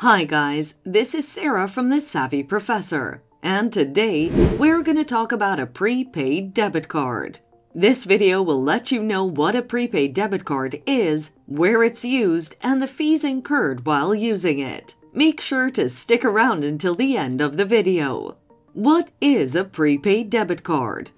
Hi guys, this is Sarah from The Savvy Professor, and today we're going to talk about a prepaid debit card. This video will let you know what a prepaid debit card is, where it's used, and the fees incurred while using it. Make sure to stick around until the end of the video. What is a prepaid debit card?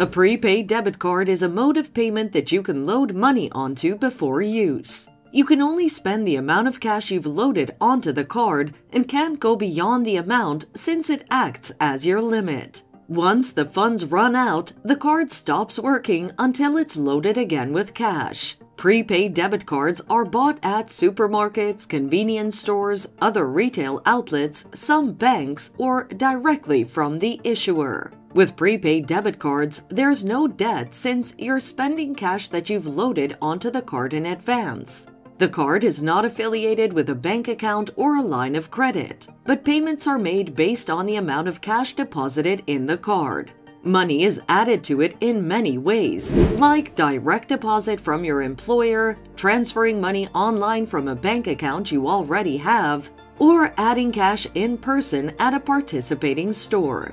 A prepaid debit card is a mode of payment that you can load money onto before use. You can only spend the amount of cash you've loaded onto the card and can't go beyond the amount since it acts as your limit. Once the funds run out, the card stops working until it's loaded again with cash. Prepaid debit cards are bought at supermarkets, convenience stores, other retail outlets, some banks, or directly from the issuer. With prepaid debit cards, there's no debt since you're spending cash that you've loaded onto the card in advance. The card is not affiliated with a bank account or a line of credit, but payments are made based on the amount of cash deposited in the card. Money is added to it in many ways, like direct deposit from your employer, transferring money online from a bank account you already have, or adding cash in person at a participating store.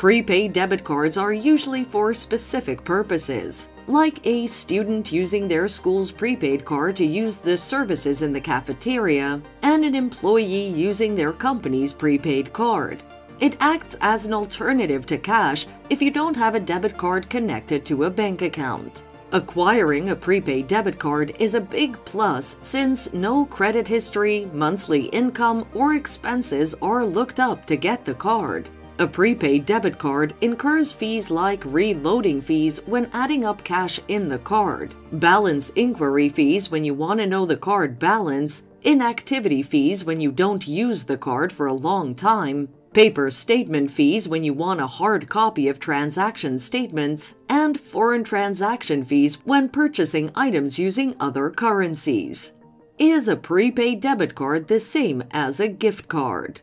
Prepaid debit cards are usually for specific purposes, like a student using their school's prepaid card to use the services in the cafeteria, and an employee using their company's prepaid card. It acts as an alternative to cash if you don't have a debit card connected to a bank account. Acquiring a prepaid debit card is a big plus since no credit history, monthly income, or expenses are looked up to get the card. A prepaid debit card incurs fees like reloading fees when adding up cash in the card, balance inquiry fees when you want to know the card balance, inactivity fees when you don't use the card for a long time, paper statement fees when you want a hard copy of transaction statements, and foreign transaction fees when purchasing items using other currencies. Is a prepaid debit card the same as a gift card?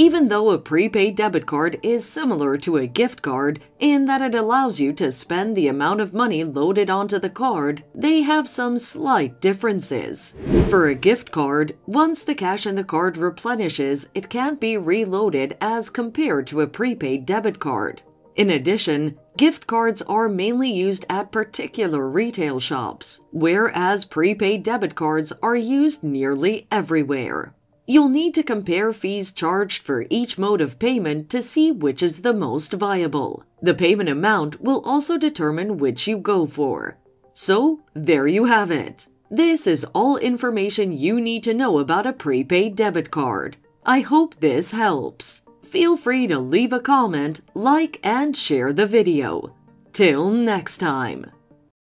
Even though a prepaid debit card is similar to a gift card in that it allows you to spend the amount of money loaded onto the card, they have some slight differences. For a gift card, once the cash in the card replenishes, it can't be reloaded as compared to a prepaid debit card. In addition, gift cards are mainly used at particular retail shops, whereas prepaid debit cards are used nearly everywhere. You'll need to compare fees charged for each mode of payment to see which is the most viable. The payment amount will also determine which you go for. So, there you have it. This is all information you need to know about a prepaid debit card. I hope this helps. Feel free to leave a comment, like, and share the video. Till next time.